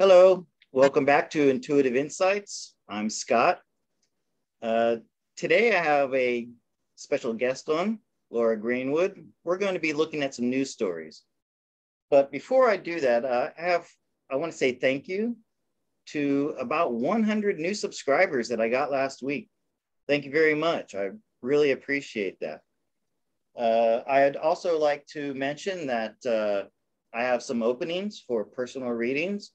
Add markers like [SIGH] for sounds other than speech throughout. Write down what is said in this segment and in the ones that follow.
Hello, welcome back to Intuitive Insights. I'm Scott. Uh, today I have a special guest on, Laura Greenwood. We're going to be looking at some news stories. But before I do that, uh, I have I want to say thank you to about 100 new subscribers that I got last week. Thank you very much. I really appreciate that. Uh, I'd also like to mention that uh, I have some openings for personal readings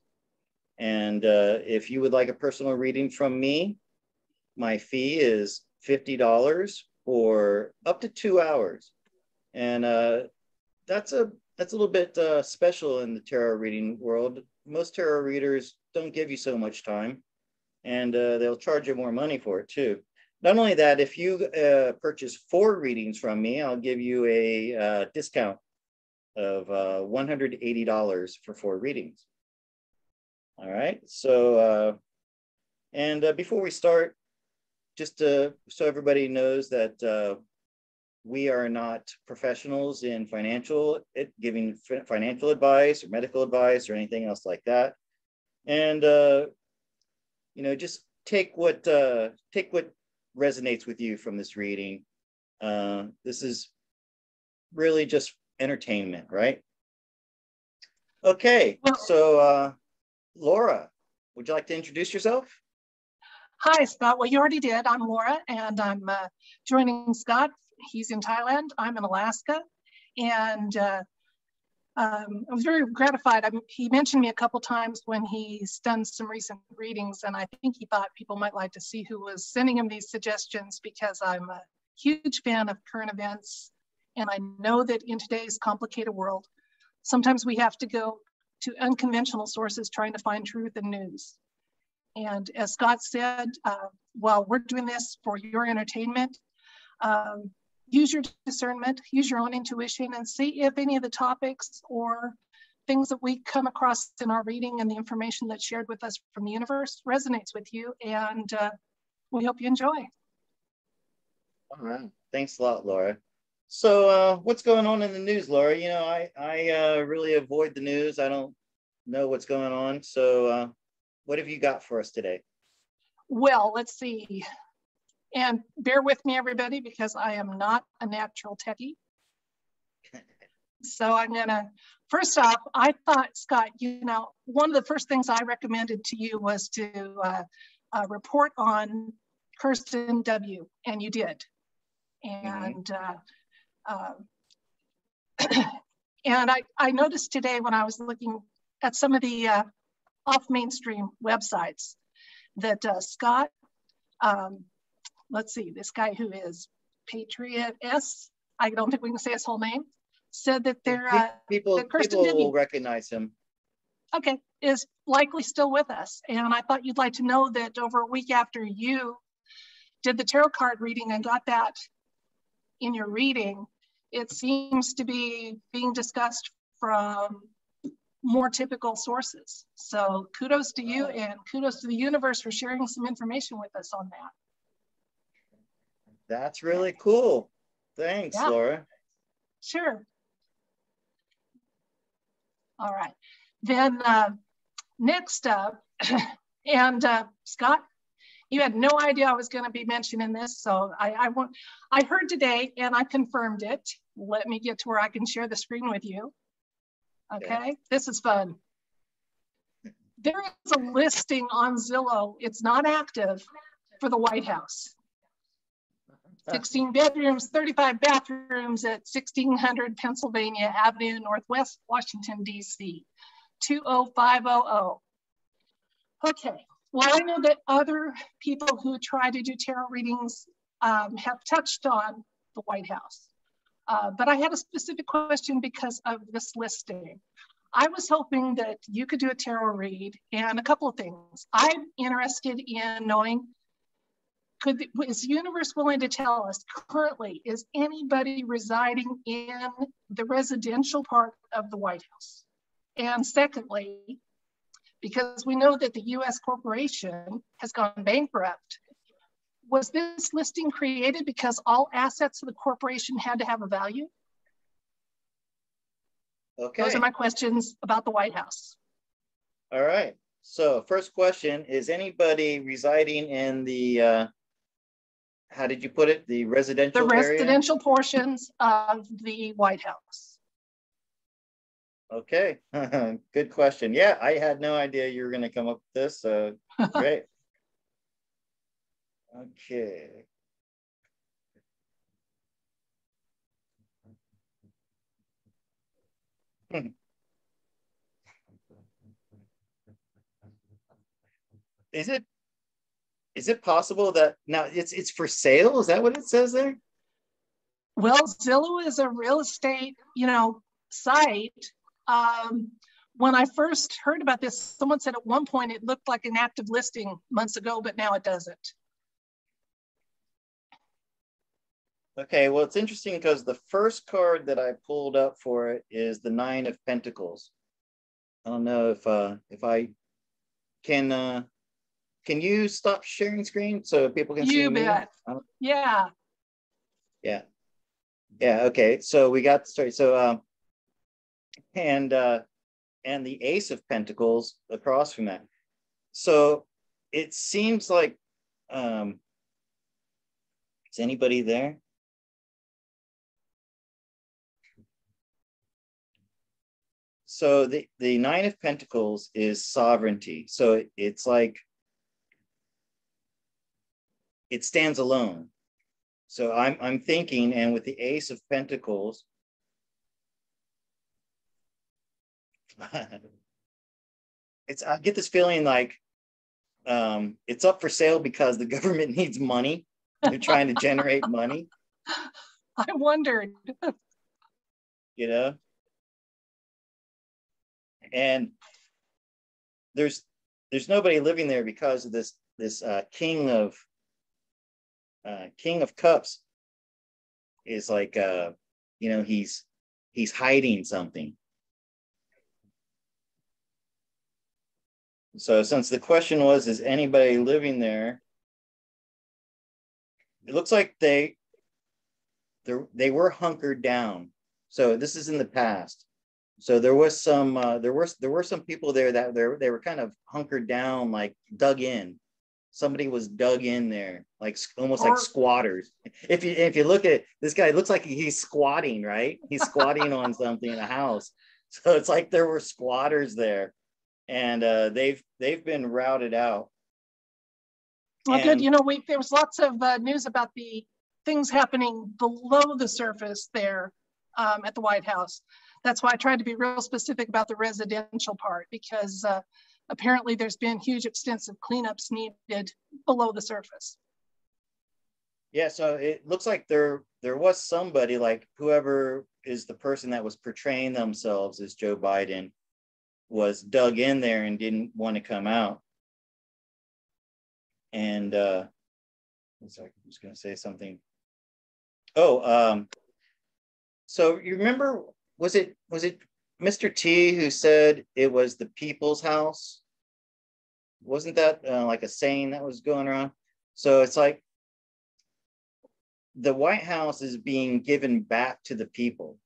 and uh, if you would like a personal reading from me, my fee is $50 for up to two hours. And uh, that's a that's a little bit uh, special in the tarot reading world. Most tarot readers don't give you so much time, and uh, they'll charge you more money for it too. Not only that, if you uh, purchase four readings from me, I'll give you a uh, discount of $180 for four readings. All right. So, uh, and uh, before we start, just so everybody knows that uh, we are not professionals in financial, giving financial advice or medical advice or anything else like that. And, uh, you know, just take what, uh, take what resonates with you from this reading. Uh, this is really just entertainment, right? Okay, so uh, Laura, would you like to introduce yourself? Hi, Scott. Well, you already did. I'm Laura, and I'm uh, joining Scott. He's in Thailand. I'm in Alaska. And uh, um, I was very gratified. I, he mentioned me a couple times when he's done some recent readings, and I think he thought people might like to see who was sending him these suggestions because I'm a huge fan of current events. And I know that in today's complicated world, sometimes we have to go to unconventional sources trying to find truth and news. And as Scott said, uh, while we're doing this for your entertainment, um, use your discernment, use your own intuition, and see if any of the topics or things that we come across in our reading and the information that's shared with us from the universe resonates with you. And uh, we hope you enjoy. All right. Thanks a lot, Laura. So uh, what's going on in the news, Laura? You know, I, I uh, really avoid the news. I don't know what's going on. So uh, what have you got for us today? Well, let's see. And bear with me, everybody, because I am not a natural techie. so I'm gonna, first off, I thought, Scott, you know, one of the first things I recommended to you was to uh, uh, report on Cirsten W, and you did. Mm-hmm. And mm-hmm um, [COUGHS] and I, I noticed today when I was looking at some of the uh, off mainstream websites that uh, Scott, um, let's see, this guy who is Patriot S, I don't think we can say his whole name, said that they're uh, people, that people will recognize him. Okay, is likely still with us. And I thought you'd like to know that over a week after you did the tarot card reading and got that in your reading, it seems to be being discussed from more typical sources. So kudos to you and kudos to the universe for sharing some information with us on that. That's really cool. Thanks, yeah. Laura. Sure. All right. Then uh, next up, [CLEARS THROAT] and uh, Scott, you had no idea I was going to be mentioning this. So I, I, want, I heard today and I confirmed it. Let me get to where I can share the screen with you. Okay, yeah. this is fun. There is a listing on Zillow. It's not active for the White House. Uh-huh. 16 bedrooms, 35 bathrooms at 1600 Pennsylvania Avenue, Northwest Washington, DC, 20500. Okay, well, I know that other people who try to do tarot readings um, have touched on the White House. Uh, but I had a specific question because of this listing. I was hoping that you could do a tarot read and a couple of things. I'm interested in knowing, could is the universe willing to tell us currently, is anybody residing in the residential part of the White House? And secondly, because we know that the US corporation has gone bankrupt. Was this listing created because all assets of the corporation had to have a value? Okay. Those are my questions about the White House. All right. so first question, is anybody residing in the, uh, how did you put it? The The residential area? The residential portions of the White House. Okay, [LAUGHS] good question. Yeah, I had no idea you were gonna come up with this, so [LAUGHS] great. Okay. Is it, is it possible that, now it's, it's for sale? Is that what it says there? Well, Zillow is a real estate, you know, site. Um, when I first heard about this, someone said at one point it looked like an active listing months ago, but now it doesn't. Okay, well, it's interesting because the first card that I pulled up for it is the nine of pentacles. I don't know if uh if I can uh can you stop sharing screen so people can see You me? bet. Don't- Yeah. Yeah. Yeah, okay. So we got story. So um and uh and the ace of pentacles across from that. So it seems like um is anybody there? So the the nine of pentacles is sovereignty. So it- it's like it stands alone. So I'm I'm thinking, and with the Ace of Pentacles, it's I get this feeling like um, it's up for sale because the [LAUGHS] government needs money. They're trying to generate money, [LAUGHS] I wondered. you know. And there's there's nobody living there because of this this uh, king of uh, king of cups is like uh, you know he's he's hiding something. So since the question was, is anybody living there? It looks like they they they were hunkered down. So this is in the past. So there was some uh, there were there were some people there that they they were kind of hunkered down, like dug in. Somebody was dug in there, like almost like squatters. If you if you look at this guy, it looks like he's squatting, right? He's squatting on something in a house. [LAUGHS] So it's like there were squatters there, and uh, they've they've been routed out. Well, good. You know, we there was lots of uh, news about the things happening below the surface there um, at the White House. That's why I tried to be real specific about the residential part because uh, apparently there's been huge extensive cleanups needed below the surface. Yeah, so it looks like there there was somebody like whoever is the person that was portraying themselves as Joe Biden was dug in there and didn't want to come out. And uh second, I'm just gonna say something. Oh, um so you remember was it was it Mr. T who said it was the people's house? Wasn't that uh, like a saying that was going around? So it's like the White House is being given back to the people.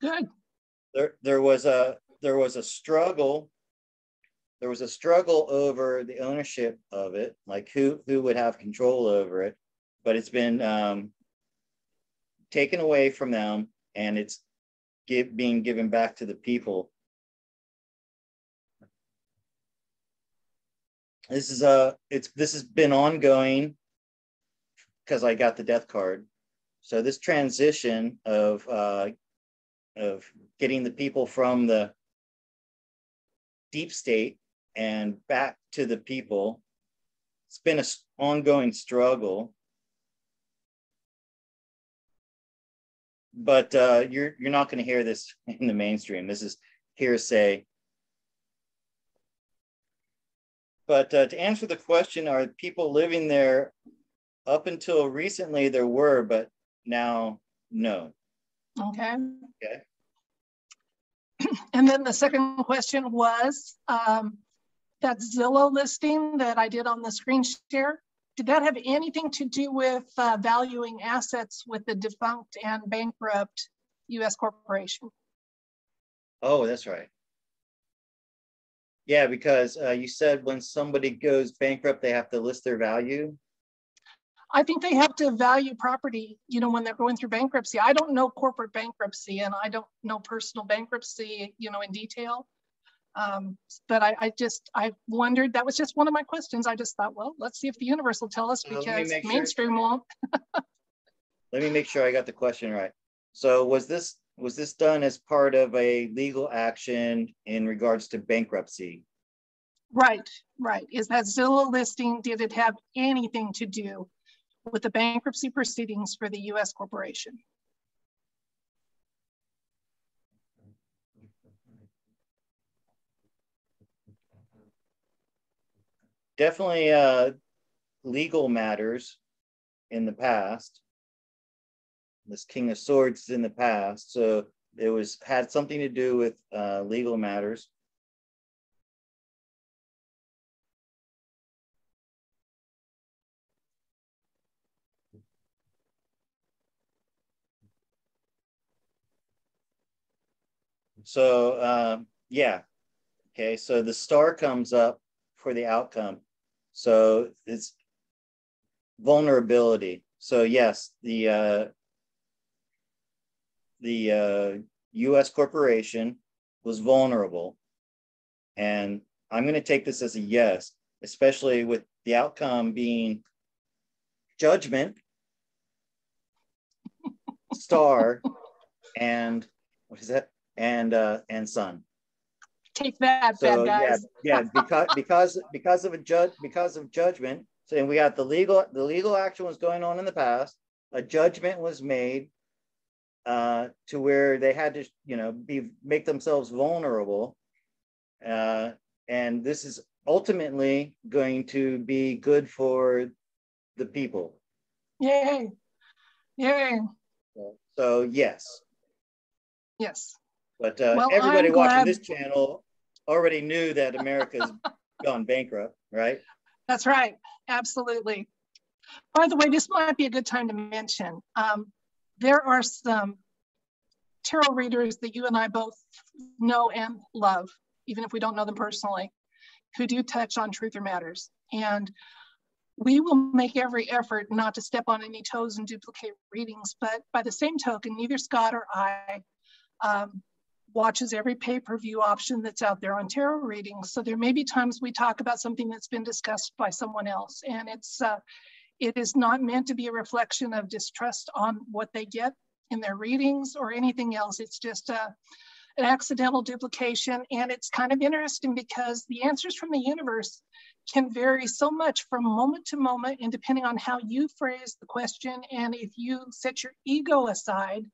Good. There, there was a there was a struggle. There was a struggle over the ownership of it, like who who would have control over it. But it's been um, taken away from them, and it's give, being given back to the people. This is a it's this has been ongoing because I got the death card. So this transition of uh, of getting the people from the deep state and back to the people, it's been an ongoing struggle. But uh, you're you're not going to hear this [LAUGHS] in the mainstream. This is hearsay. But uh, to answer the question, are people living there? Up until recently, there were, but now no. Okay. Okay. [CLEARS THROAT] And then the second question was um, that Zillow listing that I did on the screen share. Did that have anything to do with uh, valuing assets with the defunct and bankrupt US corporation? Oh, that's right. Yeah, because uh, you said when somebody goes bankrupt, they have to list their value. I think they have to value property, you know, when they're going through bankruptcy. I don't know corporate bankruptcy and I don't know personal bankruptcy, you know, in detail. Um, but I, I, just, I wondered, that was just one of my questions. I just thought, well, let's see if the universe will tell us because mainstream sure. won't. [LAUGHS] let me make sure I got the question right. So was this, was this done as part of a legal action in regards to bankruptcy? Right, right. Is that Zillow listing, did it have anything to do with the bankruptcy proceedings for the US corporation? definitely uh, legal matters in the past. This King of Swords is in the past, so it was had something to do with uh, legal matters. So um, yeah, okay. So the star comes up for the outcome. So it's vulnerability. So yes, the uh, the uh, U.S. corporation was vulnerable, and I'm going to take this as a yes, especially with the outcome being judgment, star, and what is that? And uh, and son. Take that, so, bad guys. Yeah, [LAUGHS] yeah, because because because of a judge because of judgment. So we got the legal the legal action was going on in the past. A judgment was made uh, to where they had to you know be make themselves vulnerable, uh, and this is ultimately going to be good for the people. Yay! Yay! So, so yes. Yes. But uh, well, everybody watching this channel already knew that America's [LAUGHS] gone bankrupt, right? That's right. Absolutely. By the way, this might be a good time to mention um, there are some tarot readers that you and I both know and love, even if we don't know them personally, who do touch on truth or matters. And we will make every effort not to step on any toes and duplicate readings. But by the same token, neither Scott or I um, watches every pay-per-view option that's out there on tarot readings. So there may be times we talk about something that's been discussed by someone else and it's uh, it is not meant to be a reflection of distrust on what they get in their readings or anything else. It's just a, uh, an accidental duplication. And it's kind of interesting because the answers from the universe can vary so much from moment to moment and depending on how you phrase the question and if you set your ego aside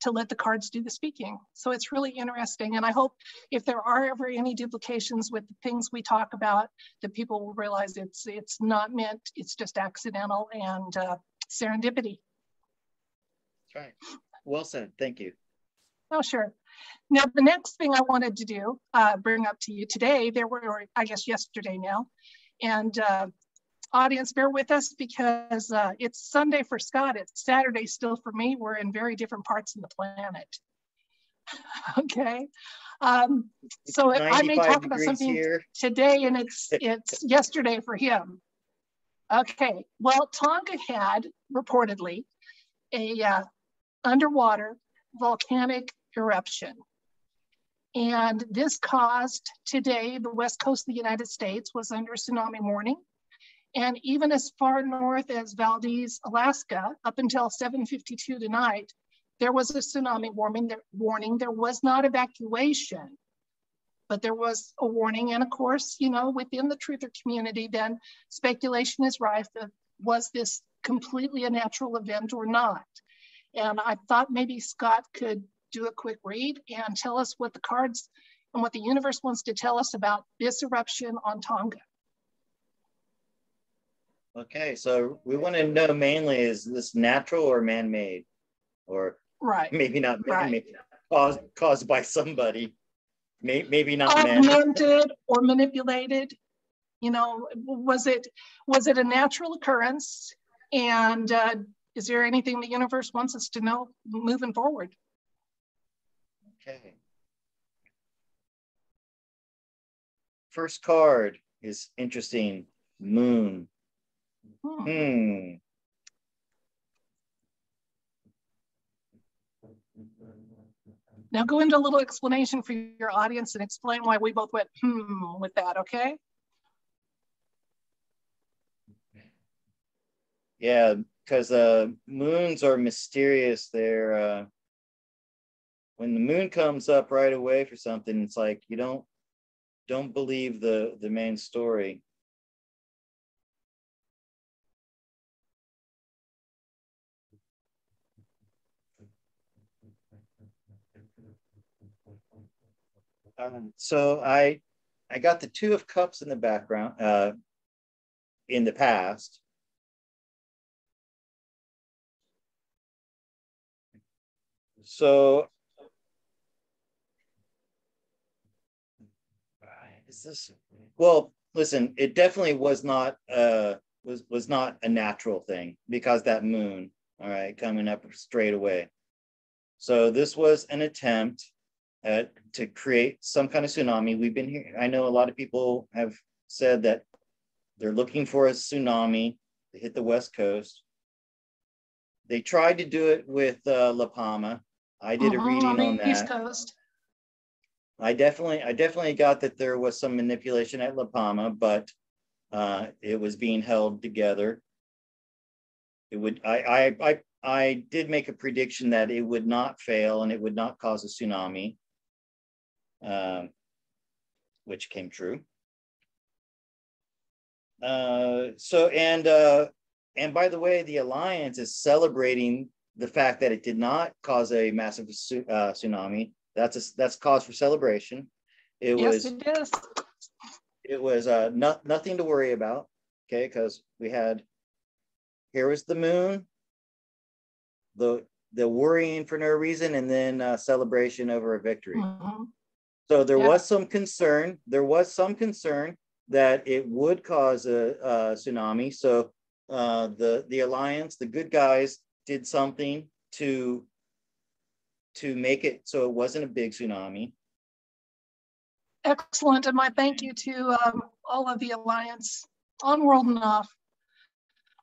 to let the cards do the speaking. So it's really interesting. And I hope if there are ever any duplications with the things we talk about, that people will realize it's it's not meant, it's just accidental and uh, serendipity. That's right. Well said. Thank you. Oh, sure. Now, the next thing I wanted to do, uh, bring up to you today, there were, or I guess yesterday now, and uh, audience, bear with us because uh, it's Sunday for Scott. It's Saturday still for me. We're in very different parts of the planet. [LAUGHS] okay. Um, so I may talk about something here. today and it's it's [LAUGHS] yesterday for him. Okay. Well, Tonga had reportedly a uh, underwater volcanic eruption. And this caused today, the west coast of the United States was under tsunami warning. And even as far north as Valdez, Alaska, up until 7.52 tonight, there was a tsunami warning. There, warning. there was not evacuation, but there was a warning. And of course, you know, within the truther community, then speculation is rife of was this completely a natural event or not? And I thought maybe Scott could do a quick read and tell us what the cards and what the universe wants to tell us about this eruption on Tonga. Okay, so we want to know mainly is this natural or man-made, or right? Maybe not man-made, right. caused caused by somebody. maybe not augmented or manipulated. You know, was it was it a natural occurrence? And uh, is there anything the universe wants us to know moving forward? Okay. first card is interesting. Moon. Hmm. Now go into a little explanation for your audience and explain why we both went hmm with that, okay? Yeah, because uh, moons are mysterious. They're uh, when the moon comes up right away for something, it's like you don't don't believe the the main story. Um, so I I got the two of cups in the background uh, in the past. So is this well listen it definitely was not uh was was not a natural thing because that moon all right coming up straight away so this was an attempt uh, to create some kind of tsunami. We've been here. I know a lot of people have said that they're looking for a tsunami to hit the West Coast. They tried to do it with uh, La Palma. I did Uh-huh, a reading the on that. East Coast. I definitely, I definitely got that there was some manipulation at La Palma, but uh, it was being held together. It would, I, I, I, I did make a prediction that it would not fail and it would not cause a tsunami, um, which came true. Uh, so, and, uh, and by the way, the Alliance is celebrating the fact that it did not cause a massive uh, tsunami. That's a, that's cause for celebration. It Yes, was it is. it was uh not nothing to worry about. Okay, because we had here was the moon, the the worrying for no reason, and then uh, celebration over a victory. Mhm. So there Yeah. was some concern. There was some concern that it would cause a, a tsunami. So uh, the the alliance, the good guys, did something to to make it so it wasn't a big tsunami. Excellent. And my thank you to um, all of the Alliance on World Enough.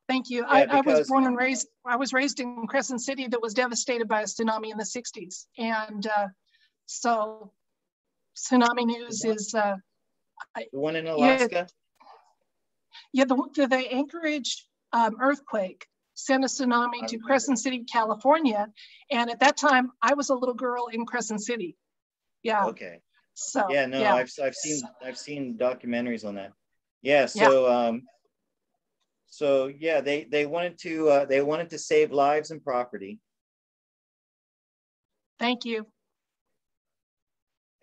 Thank you. I, I was born and raised, I was raised in Crescent City that was devastated by a tsunami in the 60s. And uh, so tsunami news is, uh, The one in Alaska. yeah, the, the, the Anchorage um, earthquake sent a tsunami I to. Crescent City, California. And at that time, I was a little girl in Crescent City. Yeah. Okay. So, yeah no i've i've seen i've seen documentaries on that yeah so um so yeah they they wanted to uh they wanted to save lives and property Thank you.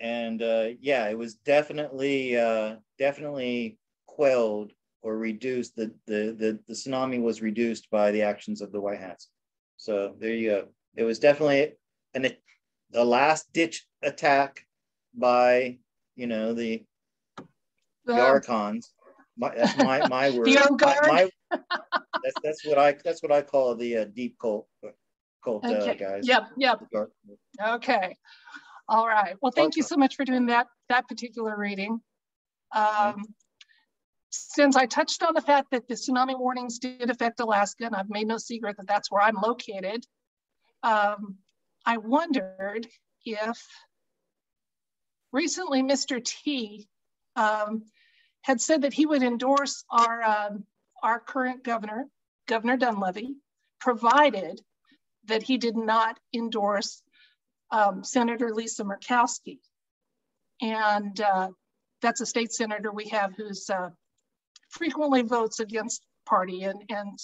And uh yeah it was definitely uh definitely quelled or reduced the the the, the tsunami was reduced by the actions of the white hats so there you go it was definitely an a last ditch attack by you know the the The- archons. My, that's my my [LAUGHS] word. The My- my- that's that's what I that's what I call the uh, deep cult cult uh, guys. Yep, yep. Okay. All right. Well, thank you so much for doing that that particular reading. Um, since I touched on the fact that the tsunami warnings did affect Alaska, and I've made no secret that that's where I'm located, um, I wondered if recently Mr. T um, had said that he would endorse our um, our current governor, Governor Dunleavy, provided that he did not endorse um, Senator Lisa Murkowski. And uh, that's a state senator we have who's uh, frequently votes against party and, and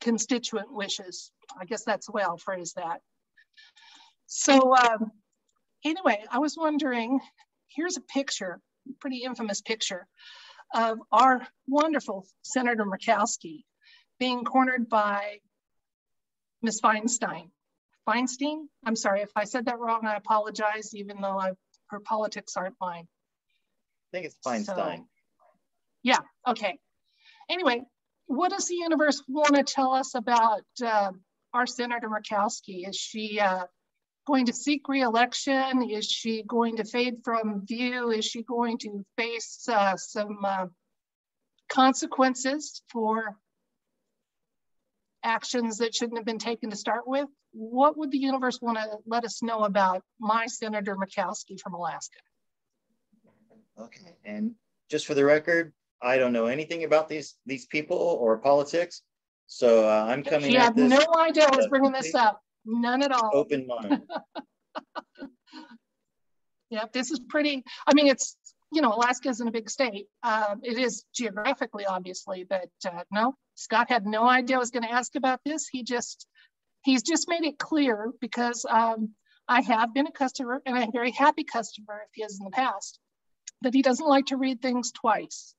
constituent wishes. I guess that's the way I'll phrase that. So um, anyway, I was wondering, here's a picture, pretty infamous picture of our wonderful Senator Murkowski being cornered by Ms. Feinstein. Feinstein? I'm sorry if I said that wrong. I apologize, even though I, her politics aren't mine. I think it's Feinstein. Yeah, okay. Anyway, what does the universe want to tell us about uh, our Senator Murkowski? Is she uh, going to seek reelection? Is she going to fade from view? Is she going to face uh, some uh, consequences for actions that shouldn't have been taken to start with? What would the universe want to let us know about my Senator Murkowski from Alaska? Okay, and just for the record, I don't know anything about these these people or politics, so uh, I'm coming. He had no idea I was bringing this up. None at all. Open mind. [LAUGHS] yeah, this is pretty. I mean, it's you know, Alaska isn't a big state. Um, it is geographically, obviously, but uh, no, Scott had no idea I was going to ask about this. He just, he's just made it clear because um, I have been a customer and a very happy customer if he his in the past, that he doesn't like to read things twice.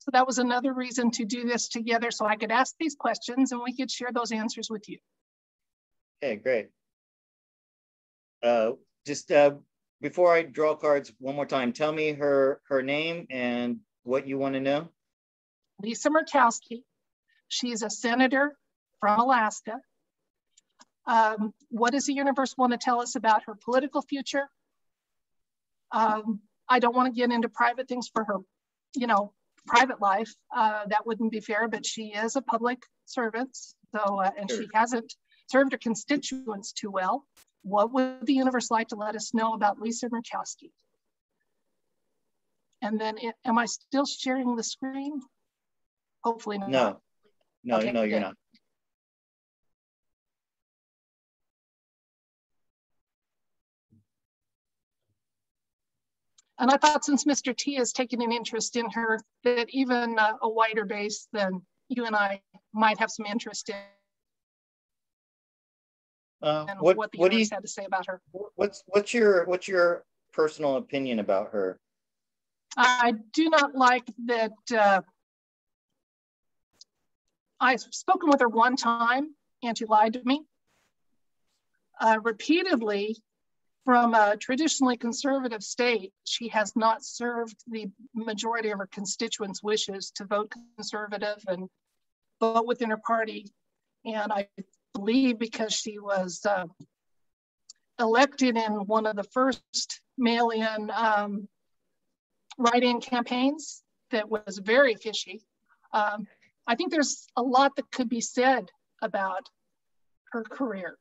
So that was another reason to do this together so I could ask these questions and we could share those answers with you. Okay, great. Uh, just uh, before I draw cards one more time, tell me her her name and what you want to know. Lisa Murkowski. She's a senator from Alaska. Um, what does the universe want to tell us about her political future? Um, I don't want to get into private things for her, you know, private life. Uh, that wouldn't be fair, but she is a public servant. So, uh, and sure. she hasn't served her constituents too well. What would the universe like to let us know about Lisa Murkowski? And then, it, am I still sharing the screen? Hopefully not. No, no, okay, no, you're not. And I thought since Mr. T has taken an interest in her, that even uh, a wider base than you and I might have some interest in. Uh, what, what the what universe you, had to say about her. What's what's your what's your personal opinion about her? I do not like that. Uh, I've spoken with her one time, and she lied to me. Uh, repeatedly, from a traditionally conservative state, she has not served the majority of her constituents' wishes to vote conservative and vote within her party. And I believe because she was uh, elected in one of the first mail-in um, write-in campaigns that was very fishy. Um, I think there's a lot that could be said about her career.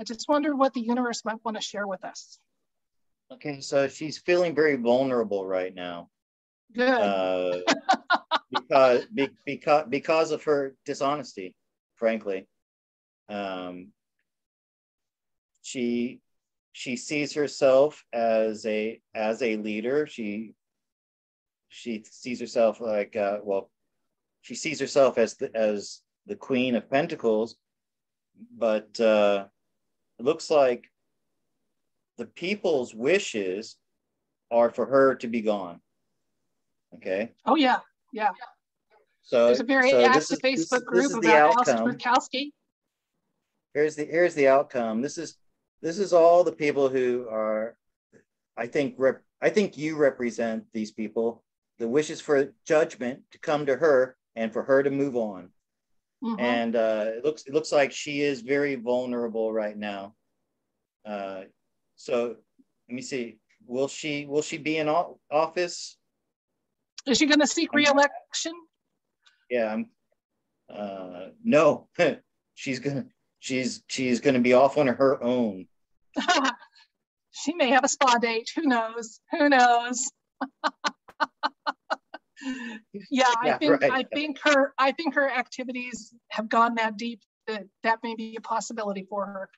I just wonder what the universe might want to share with us. Okay, so she's feeling very vulnerable right now. Good. Uh, [LAUGHS] because be, because because of her dishonesty, frankly. Um, she she sees herself as a as a leader. She she sees herself like uh, well, she sees herself as the as the Queen of Pentacles, but uh, it looks like the people's wishes are for her to be gone. Okay. Oh yeah, yeah. So there's a very so active is, Facebook this, group this about Alice Murkowski. Here's the here's the outcome. This is this is all the people who are, I think rep, I think you represent these people. The wishes for judgment to come to her and for her to move on. Mm-hmm. And uh, it looks it looks like she is very vulnerable right now. Uh, so let me see. Will she will she be in office? Is she going to seek reelection? Yeah, I'm. Uh, no, [LAUGHS] she's gonna she's she's gonna be off on her own. [LAUGHS] [LAUGHS] she may have a spa date. Who knows? Who knows? Yeah, I think right. I think her I think her activities have gone that deep that that may be a possibility for her.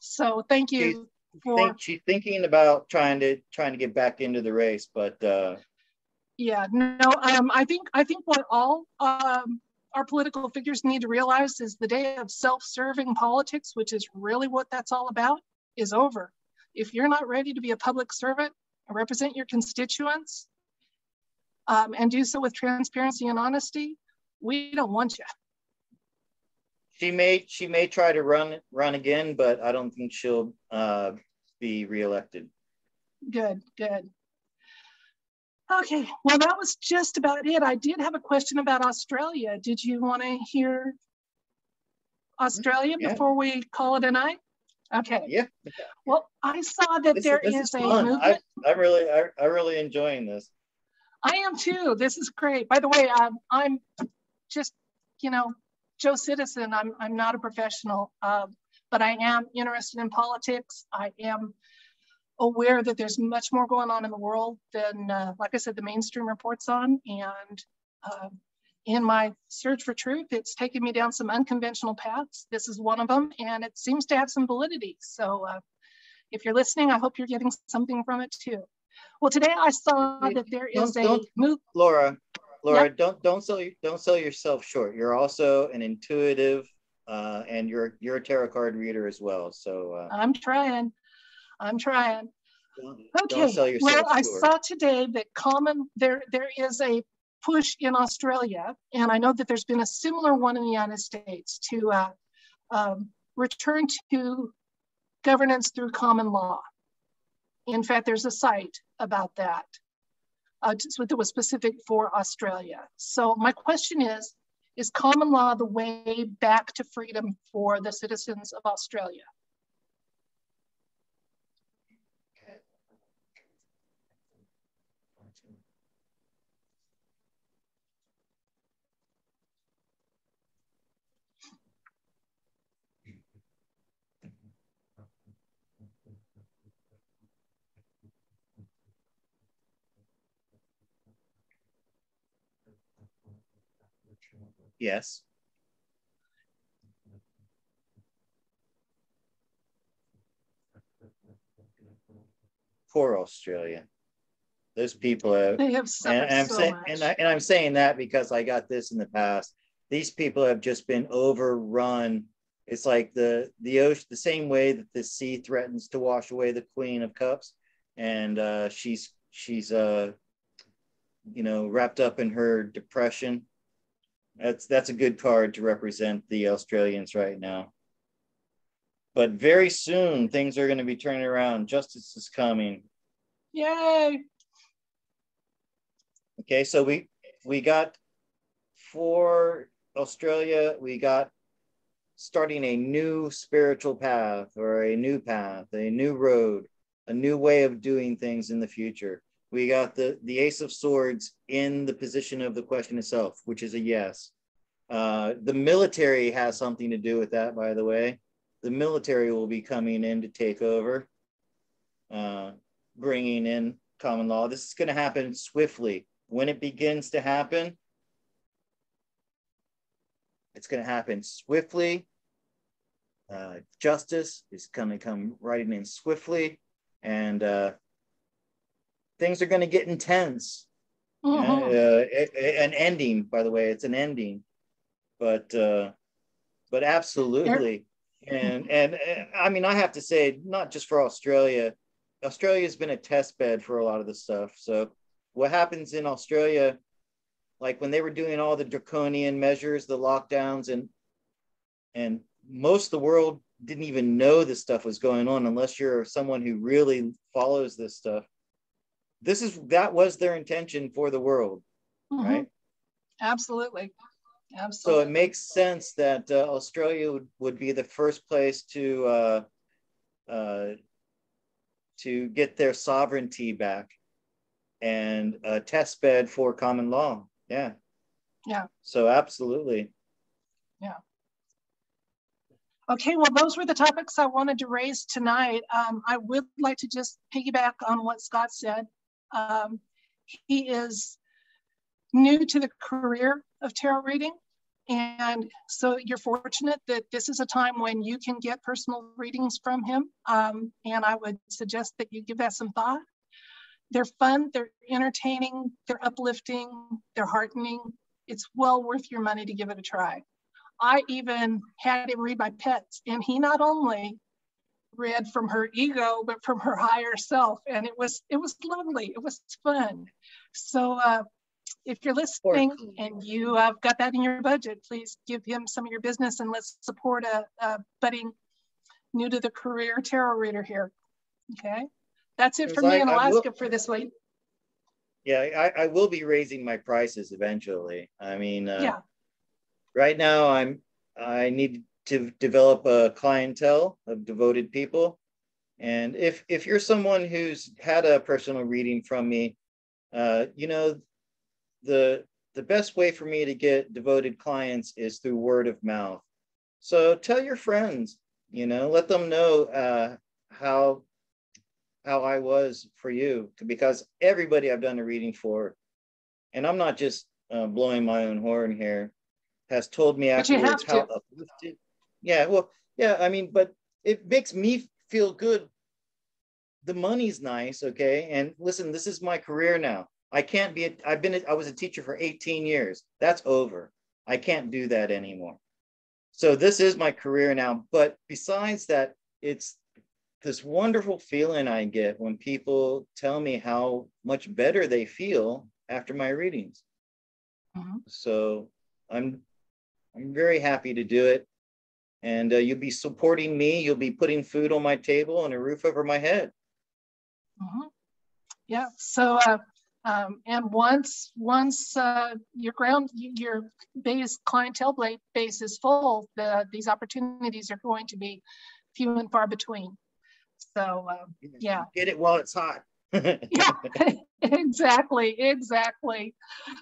So thank you. She's, for, think, she's thinking about trying to trying to get back into the race, but uh, yeah, no, um, I think I think what all um, our political figures need to realize is the day of self-serving politics, which is really what that's all about, is over. If you're not ready to be a public servant and represent your constituents, um, and do so with transparency and honesty, we don't want you. She may she may try to run run again, but I don't think she'll uh, be reelected. Good, good. Okay, well, that was just about it. I did have a question about Australia. Did you want to hear Australia yeah. before we call it a night? Okay. Yeah. Well, I saw that This, there this is a fun. movement. I, I'm really, I, I'm really enjoying this. I am too. This is great. By the way, um, I'm just, you know, Joe Citizen. I'm I'm not a professional, um, but I am interested in politics. I am aware that there's much more going on in the world than, uh, like I said, the mainstream reports on. And uh, in my search for truth, it's taken me down some unconventional paths. This is one of them, and it seems to have some validity. So uh, if you're listening, I hope you're getting something from it too. Well, today I saw that there is Don't- a don't- move. Laura, Laura, don't don't sell don't sell yourself short. You're also an intuitive, uh, and you're you're a tarot card reader as well. So uh, I'm trying. I'm trying. don't, Okay. don't sell yourself Well, I saw today that common there there is a push in Australia, and I know that there's been a similar one in the United States to uh, um, return to governance through common law. In fact, there's a site about that. Uh, just that was specific for Australia. So my question is, is common law the way back to freedom for the citizens of Australia? Yes. Poor Australia. Those people have They have and, suffered and I'm so saying much. and, I, and I'm saying that because I got this in the past. These people have just been overrun. It's like the the ocean, the same way that the sea threatens to wash away the Queen of Cups, and uh, she's she's uh, you know wrapped up in her depression. That's that's a good card to represent the Australians right now. But very soon things are going to be turning around. Justice is coming. Yay! Okay, so we we got for Australia, we got starting a new spiritual path or a new path, a new road, a new way of doing things in the future. We got the the Ace of Swords in the position of the question itself, which is a yes. Uh, the military has something to do with that, by the way. The military will be coming in to take over, uh, bringing in common law. This is going to happen swiftly. When it begins to happen, it's going to happen swiftly. Uh, justice is going to come riding in swiftly, and uh, things are going to get intense. Mhm. Uh, an ending, by the way, it's an ending, but uh, but absolutely, and and uh, I mean, I have to say, not just for Australia, Australia has been a test bed for a lot of this stuff. So what happens in Australia, like when they were doing all the draconian measures, the lockdowns, and and most of the world didn't even know this stuff was going on unless you're someone who really follows this stuff. This is that was their intention for the world, Mhm. right? Absolutely. Absolutely. So it makes sense that uh, Australia would, would be the first place to uh, uh, to get their sovereignty back and a test bed for common law. Yeah. Yeah. So absolutely. Yeah. Okay, well, those were the topics I wanted to raise tonight. Um, I would like to just piggyback on what Scott said. Um, he is new to the career of tarot reading. And so you're fortunate that this is a time when you can get personal readings from him. Um, and I would suggest that you give that some thought. They're fun, they're entertaining, they're uplifting, they're heartening. It's well worth your money to give it a try. I even had him read my pets, and he not only read from her ego, but from her higher self, and it was it was lovely. It was fun. So uh, if you're listening and you have uh, got that in your budget, please give him some of your business and let's support a, a budding new to the career tarot reader here. Okay, that's it for me I- in I will- Alaska for this week. Yeah, I, I will be raising my prices eventually. I mean, uh, Yeah. right now I'm I need to develop a clientele of devoted people. And if if you're someone who's had a personal reading from me, uh, you know, the the best way for me to get devoted clients is through word of mouth. So tell your friends, you know, let them know uh, how how I was for you, because everybody I've done a reading for, and I'm not just uh, blowing my own horn here, has told me afterwards how uplifted. Yeah, well, yeah, I mean, but it makes me feel good. The money's nice, okay, and listen, this is my career now. I can't be, a, I've been, a, I was a teacher for 18 years. That's over. I can't do that anymore. So this is my career now. But besides that, it's this wonderful feeling I get when people tell me how much better they feel after my readings. Mm-hmm. So I'm, I'm very happy to do it. And uh, you'll be supporting me. You'll be putting food on my table and a roof over my head. Mm-hmm. Yeah. So uh, um, and once once uh, your ground your base clientele base is full, the, these opportunities are going to be few and far between. So uh, yeah, get it while it's hot. Yeah, [LAUGHS] exactly, exactly.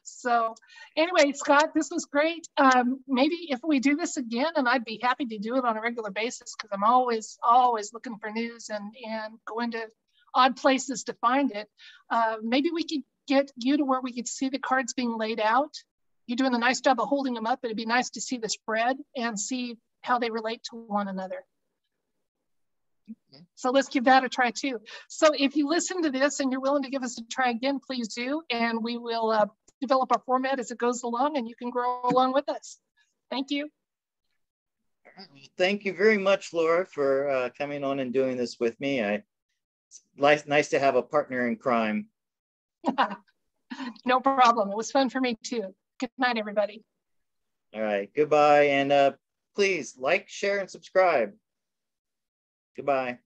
So anyway, Scott, this was great. Um, maybe if we do this again, and I'd be happy to do it on a regular basis because I'm always always looking for news and and going to odd places to find it. Uh, maybe we could get you to where we could see the cards being laid out. You're doing a nice job of holding them up. It'd be nice to see the spread and see how they relate to one another. So let's give that a try too. So if you listen to this and you're willing to give us a try again, please do. And we will uh, develop our format as it goes along and you can grow along with us. Thank you. Thank you very much, Laura, for uh, coming on and doing this with me. I, it's nice, nice to have a partner in crime. [LAUGHS] no problem. It was fun for me too. Good night, everybody. All right. Goodbye. And uh, please like, share, and subscribe. Goodbye.